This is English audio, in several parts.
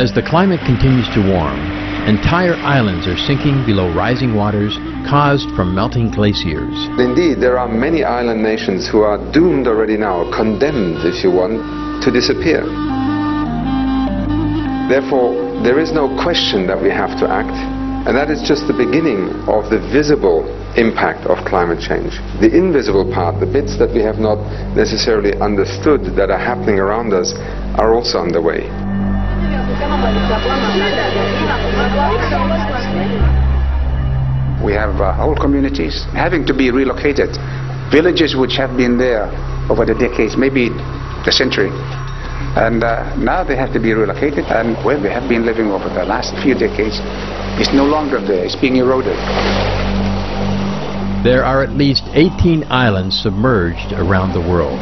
As the climate continues to warm, entire islands are sinking below rising waters caused from melting glaciers. Indeed, there are many island nations who are doomed already now, condemned, if you want, to disappear. Therefore, there is no question that we have to act, and that is just the beginning of the visible impact of climate change. The invisible part, the bits that we have not necessarily understood that are happening around us, are also underway. We have uh, whole communities having to be relocated. Villages which have been there over the decades, maybe the century. And uh, now they have to be relocated, and where they have been living over the last few decades is no longer there, it's being eroded. There are at least 18 islands submerged around the world.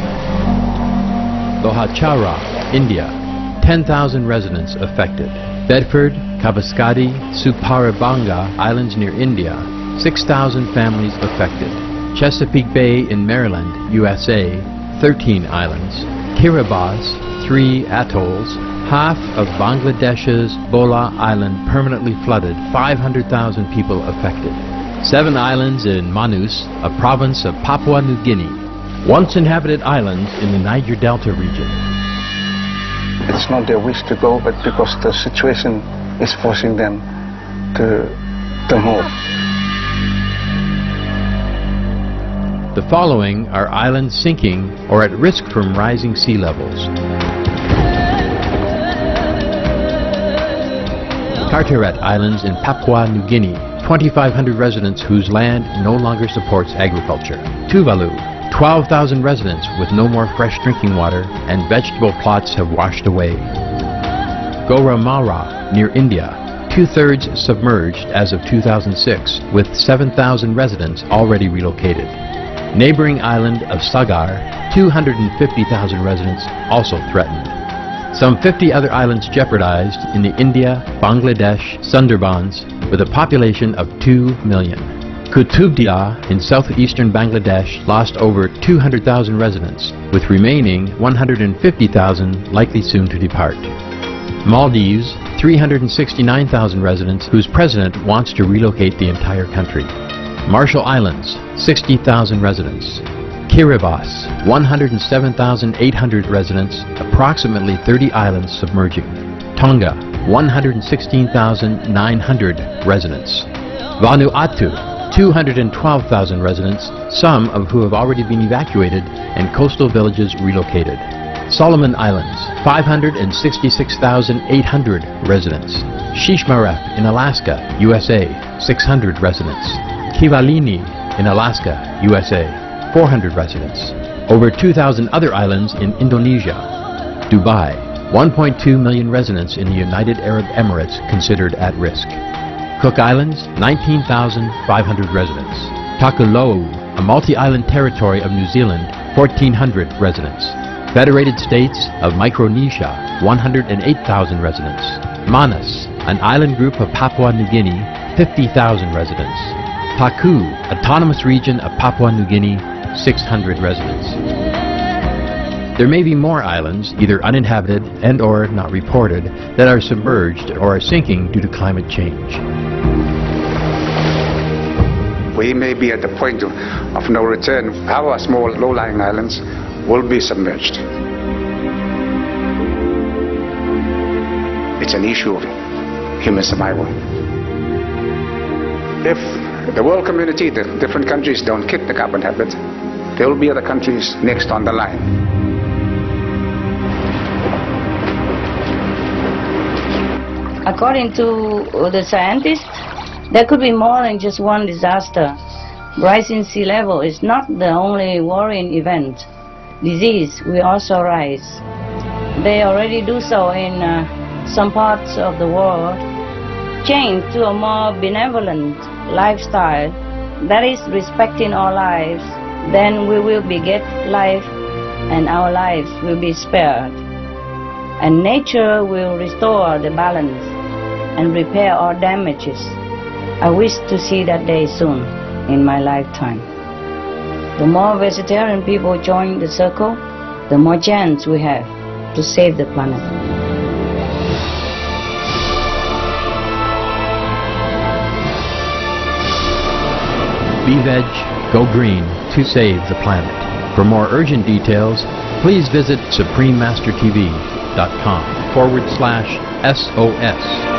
Lohachara, India, 10,000 residents affected. Bedford, Kavaskadi, Suparabanga Islands near India, 6,000 families affected. Chesapeake Bay in Maryland, USA, 13 islands. Kiribati, 3 atolls. Half of Bangladesh's Bhola Island permanently flooded, 500,000 people affected. Seven islands in Manus, a province of Papua New Guinea. Once inhabited islands in the Niger Delta region. It's not their wish to go, but because the situation is forcing them to, to move. The following are islands sinking or at risk from rising sea levels. Carteret Islands in Papua New Guinea, 2,500 residents whose land no longer supports agriculture. Tuvalu, 12,000 residents with no more fresh drinking water and vegetable plots have washed away. Goramara, near India, two-thirds submerged as of 2006, with 7,000 residents already relocated. Neighboring island of Sagar, 250,000 residents also threatened. Some 50 other islands jeopardized in the India, Bangladesh, Sundarbans with a population of 2 million. Kutubdia in southeastern Bangladesh lost over 200,000 residents, with remaining 150,000 likely soon to depart. Maldives, 369,000 residents whose president wants to relocate the entire country. Marshall Islands, 60,000 residents. Kiribati, 107,800 residents, approximately 30 islands submerging. Tonga, 116,900 residents. Vanuatu, 212,000 residents, some of who have already been evacuated and coastal villages relocated. Solomon Islands, 566,800 residents. Shishmaref in Alaska, USA, 600 residents. Kivalini in Alaska, USA, 400 residents. Over 2,000 other islands in Indonesia. Dubai, 1.2 million residents in the United Arab Emirates considered at risk. Cook Islands, 19,500 residents. Tokelau, a multi-island territory of New Zealand, 1,400 residents. Federated States of Micronesia, 108,000 residents. Manus, an island group of Papua New Guinea, 50,000 residents. Paku, autonomous region of Papua New Guinea, 600 residents. There may be more islands, either uninhabited and or not reported, that are submerged or are sinking due to climate change. We may be at the point of, of no return. Our small low-lying islands will be submerged. It's an issue of human survival. If the world community, the different countries don't kick the carbon habit, there will be other countries next on the line. According to the scientists, there could be more than just one disaster. Rising sea level is not the only worrying event. Disease will also rise. They already do so in uh, some parts of the world. Change to a more benevolent lifestyle that is respecting our lives, then we will beget life and our lives will be spared. And nature will restore the balance and repair all damages. I wish to see that day soon in my lifetime. The more vegetarian people join the circle, the more chance we have to save the planet. Be veg, go green to save the planet. For more urgent details, please visit suprememastertv.com forward slash SOS.